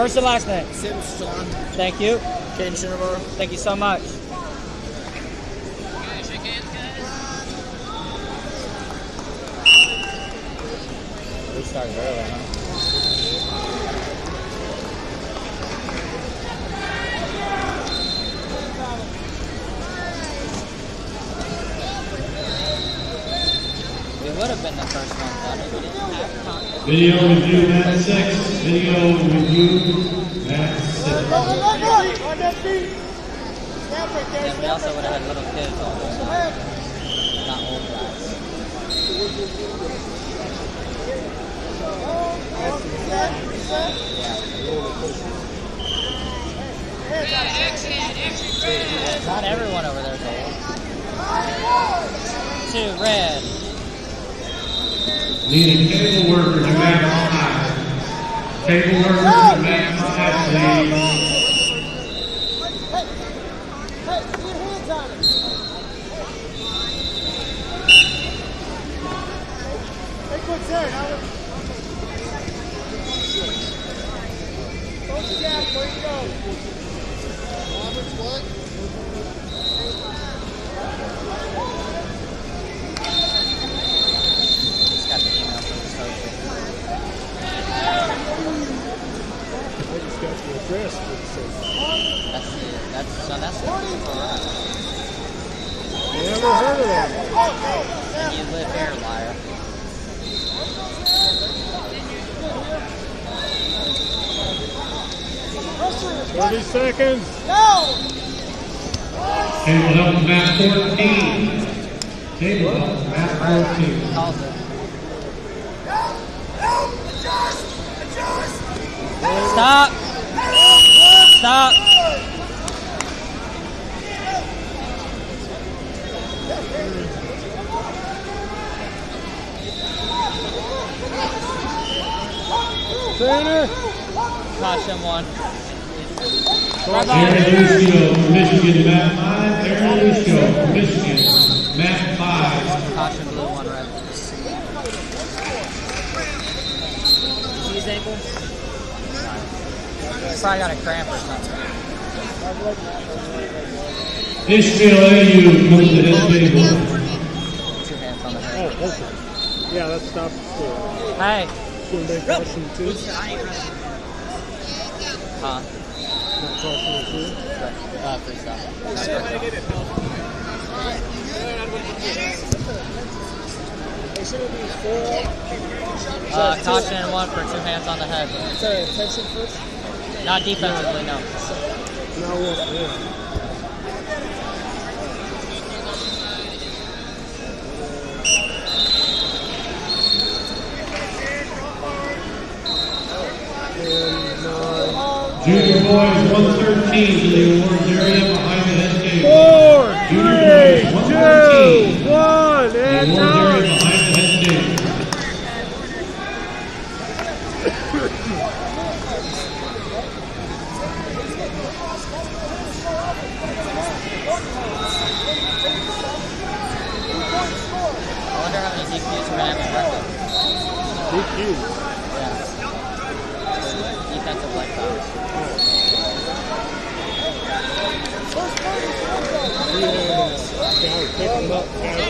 First and last name. Sims John. Thank you. Kaden Chinavare. Thank you so much. We started early, huh? Would have been the first one done if we didn't have time. Video review, mat six. Video review, mat six. Then we also would have had little kids all the time. Not old guys. Not everyone over there is old. Two, red. Needing cable workers, mat five. Cable workers, you mat five, please. Just got the email from the social. That's the, that's, so that's the alright. Never heard of that. And you live here, liar. Thirty seconds. Cable help, mat fourteen. Cable help, mat fourteen. Calls it. Stop! Stop! Caution one. Aaron Lucio from Michigan, mat five. Aaron Lucio from Michigan, mat five. Caution blue one red. His ankle? Probably got a cramp or something. Ishmael AU comes to his table. Two hands on the Oh, okay. Yeah, that stopped. Hey! Have been caution two. Huh? Not caution two. Uh, freestyle. Uh, caution and one for two hands on the head. Sorry, attention first. Not defensively, no. Now what? Yeah. And nine. Junior boys, one thirteen to the awards area behind the head table. Four, three, two, 114. one, and awards area now. behind the head table. I wonder how many DQs we're gonna have in record. DQ. Yeah. Defensive light fouls. Guy pick him up, guy pick him up, make him orbit, or disc golf. Drum style.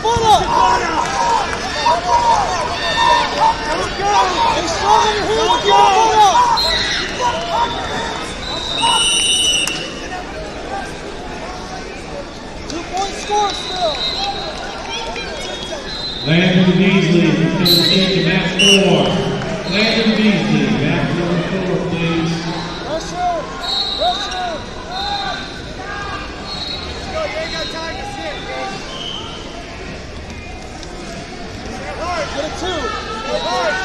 Fora! Let's go! They saw him here! Landon Beasley from Tennessee to match four. Landon Beasley, back number four, please. Pressure. Pressure. Go, you got. Get hard. Get a two. Get hard.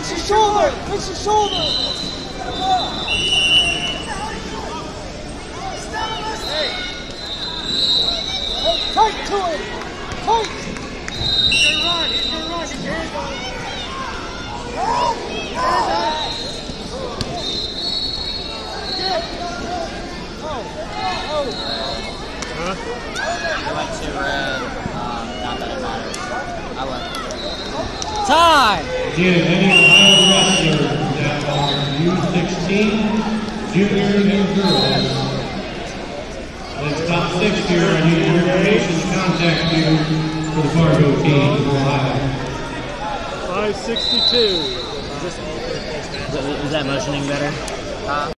Fix your shoulder. Fix your shoulder. Hey, Hey, tight to him. Tight. he's gonna run, he's gonna run. Get your hands on him. Get your hands on him. Good. Oh. Oh. I went to red. Um, not that it matters. I went. Time! Again, any Ohio wrestler that are U16, juniors, and girls. That's top six here. I need your information to contact you for the Fargo team from Ohio. 562. Is that motioning better?